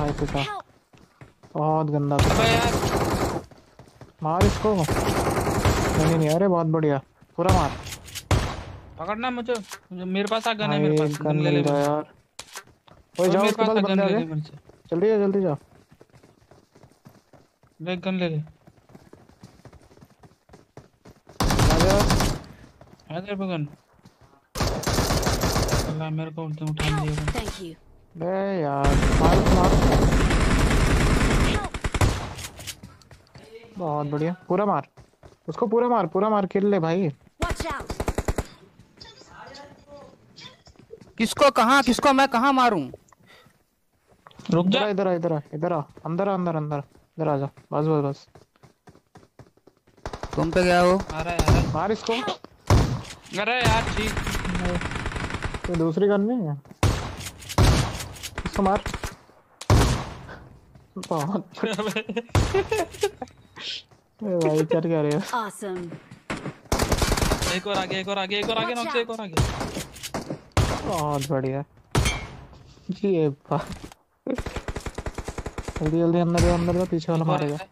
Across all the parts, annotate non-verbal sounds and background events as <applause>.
हाय पिटा बहुत गंदा था। यार। मार इसको। नहीं नहीं अरे बहुत बढ़िया। पूरा मार। पकड़ना मुझे। मुझे- मेरे पास आ गन है मेरे पास। गन ले ले यार। ओए जाओ मेरे पास गन ले ले जल्दी जा जल्दी जा ले गन ले ले। आजा है तेरे पे गन। अल्लाह मेरे को उठा उठा लिया Thank you. बे यार मार मार। बहुत बढ़िया। पूरा मार। उसको पूरा मार पूरा मार किल ले भाई। किसको कहाँ किसको मैं कहाँ मारूं? रुक जा। इधर आ इधर आ इधर आ अंदर आ अंदर अंदर। इधर आ जा। बस बस बस। तुम पे गया हो। आ रहा है आ रहा मार इसको। अरे यार ठीक। तो दूसरी गन नहीं है? इसको मार बहुत भाई कर क्या रहे हो Awesome. एक और आगे एक और आगे एक और आगे नॉक से एक और आगे बहुत बढ़िया ये बा- जल्दी जल्दी अंदर जा अंदर जा पीछे वाला मारेगा है।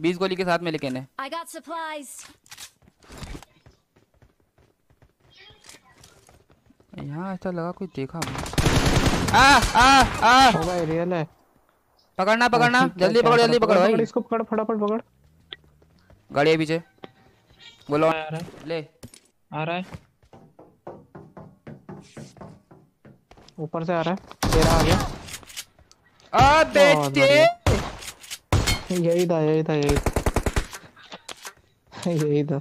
बीस गोली के साथ में लेकिन है I got supplies. यहाँ ऐसा लगा कोई देखा आ आ आ। भाई रियल है। पकड़ना पकड़ना। जल्दी पकड़ जल्दी पकड़। भाई इसको पकड़ फटाफट पकड़। गाड़ी है पीछे। बोलो। आ रहा है। ले। आ रहा है। ऊपर से आ रहा है। तेरा आ गया आ बेटे यही था यही था यही था। <laughs> यही था.